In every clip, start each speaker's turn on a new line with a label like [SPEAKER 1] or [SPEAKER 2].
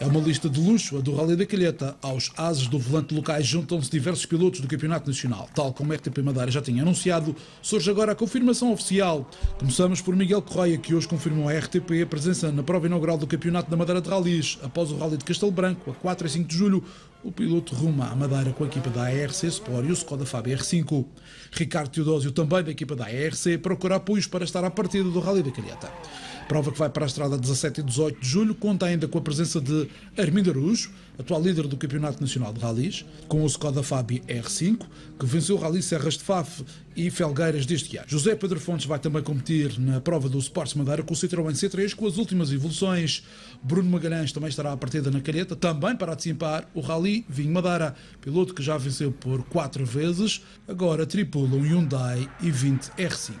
[SPEAKER 1] É uma lista de luxo, a do Rally da Calheta. Aos ases do volante locais juntam-se diversos pilotos do Campeonato Nacional. Tal como a RTP Madeira já tinha anunciado, surge agora a confirmação oficial. Começamos por Miguel Correia, que hoje confirmou à RTP a presença na prova inaugural do Campeonato da Madeira de Rallys. Após o Rally de Castelo Branco, a 4 e 5 de julho, o piloto ruma à Madeira com a equipa da ARC Sport e o Skoda Fábio R5. Ricardo Teodósio, também da equipa da ARC, procura apoios para estar à partida do Rally da Calheta. Prova que vai para a estrada 17 e 18 de julho, conta ainda com a presença de Armindo Araújo, atual líder do Campeonato Nacional de Rallys, com o Skoda Fabi R5, que venceu o Rally Serras de Faf e Felgueiras deste ano. José Pedro Fontes vai também competir na prova do Sports Madeira com o Citroën C3 com as últimas evoluções. Bruno Magalhães também estará à partida na calheta, também para antecipar o Rally Vinho Madeira, piloto que já venceu por quatro vezes, agora tripula um Hyundai i20 R5.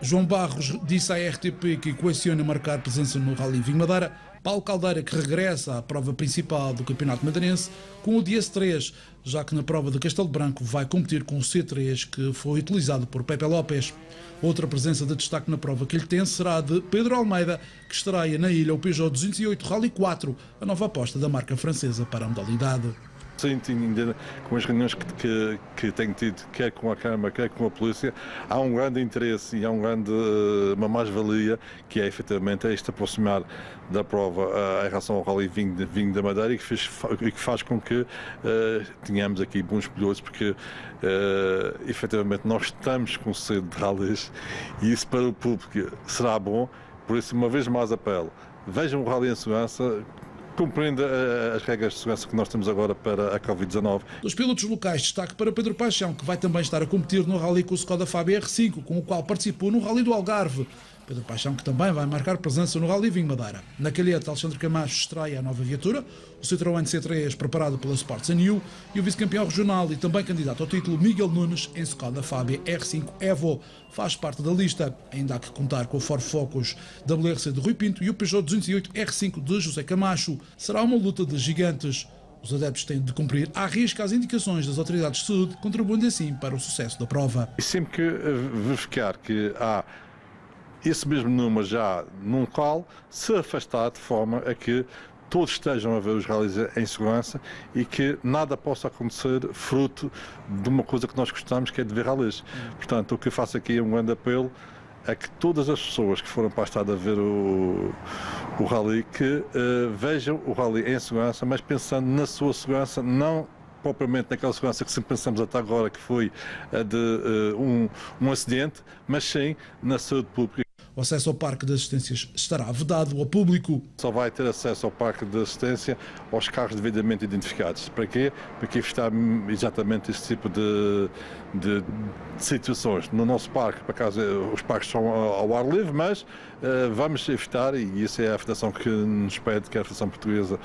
[SPEAKER 1] João Barros disse à RTP que equaciona marcar presença no Rally Vinho Madeira. Paulo Caldeira, que regressa à prova principal do Campeonato Madeirense com o DS3, já que na prova de Castelo Branco vai competir com o C3 que foi utilizado por Pepe Lopes. Outra presença de destaque na prova que lhe tem será de Pedro Almeida, que estreia na ilha o Peugeot 208 Rally 4, a nova aposta da marca francesa para a modalidade.
[SPEAKER 2] Sim, ainda com as reuniões que, que, que, tenho tido, quer com a Câmara, quer com a Polícia, há um grande interesse e há um grande, eh, uma mais-valia que é efetivamente é este aproximar da prova uh, em relação ao Rally Vinho, de, vinho da Madeira e que, fez, e que faz com que uh, tenhamos aqui bons pilotos, porque uh, efetivamente nós estamos com sede de rallies e isso para o público será bom, por isso, uma vez mais apelo, vejam o Rally em segurança, cumprindo eh, as regras de segurança que nós temos agora para a Covid-19.
[SPEAKER 1] Dos pilotos locais, destaque para Pedro Paixão, que vai também estar a competir no Rally com o Skoda Fábio R5, com o qual participou no Rally do Algarve. Pedro Paixão, que também vai marcar presença no Rally Vinho Madeira. Na calheta, Alexandre Camacho estreia a nova viatura, o Citroën C3 preparado pela Sports New e o vice-campeão regional e também candidato ao título Miguel Nunes em Skoda Fábia R5 Evo. Faz parte da lista, ainda há que contar com o Ford Focus WRC de Rui Pinto e o Peugeot 208 R5 de José Camacho. Será uma luta de gigantes. Os adeptos têm de cumprir à risca as indicações das autoridades de saúde, contribuindo assim para o sucesso da prova.
[SPEAKER 2] Sempre que verificar que há esse mesmo número já num local se afastar de forma a que todos estejam a ver os rallies em segurança e que nada possa acontecer fruto de uma coisa que nós gostamos, que é de ver rallies. Portanto, o que eu faço aqui é um grande apelo a que todas as pessoas que foram para a estrada ver o, o rally, que uh, vejam o rally em segurança, mas pensando na sua segurança, não propriamente naquela segurança que sempre pensamos até agora, que foi a de uh, um, um acidente, mas sim na saúde pública.
[SPEAKER 1] O acesso ao parque de assistências estará vedado ao público.
[SPEAKER 2] Só vai ter acesso ao parque de assistência aos carros devidamente identificados. Para quê? Para evitar exatamente este tipo de, de, de situações. No nosso parque, por acaso, os parques são ao ar livre, mas uh, vamos evitar, e isso é a Federação que nos pede, quer a Federação Portuguesa,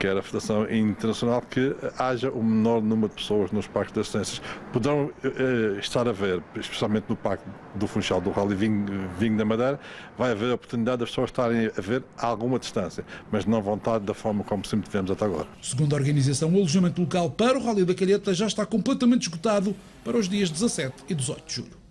[SPEAKER 2] quer a Federação Internacional, que haja o menor número de pessoas nos parques de assistências. Poderão uh, estar a ver, especialmente no Parque do Funchal do Rally Vinho, Vinho da Madeira, vai haver a oportunidade das pessoas estarem a ver a alguma distância, mas não estar da forma como sempre tivemos até agora.
[SPEAKER 1] Segundo a organização, o alojamento local para o Rally da Calheta já está completamente esgotado para os dias 17 e 18 de julho.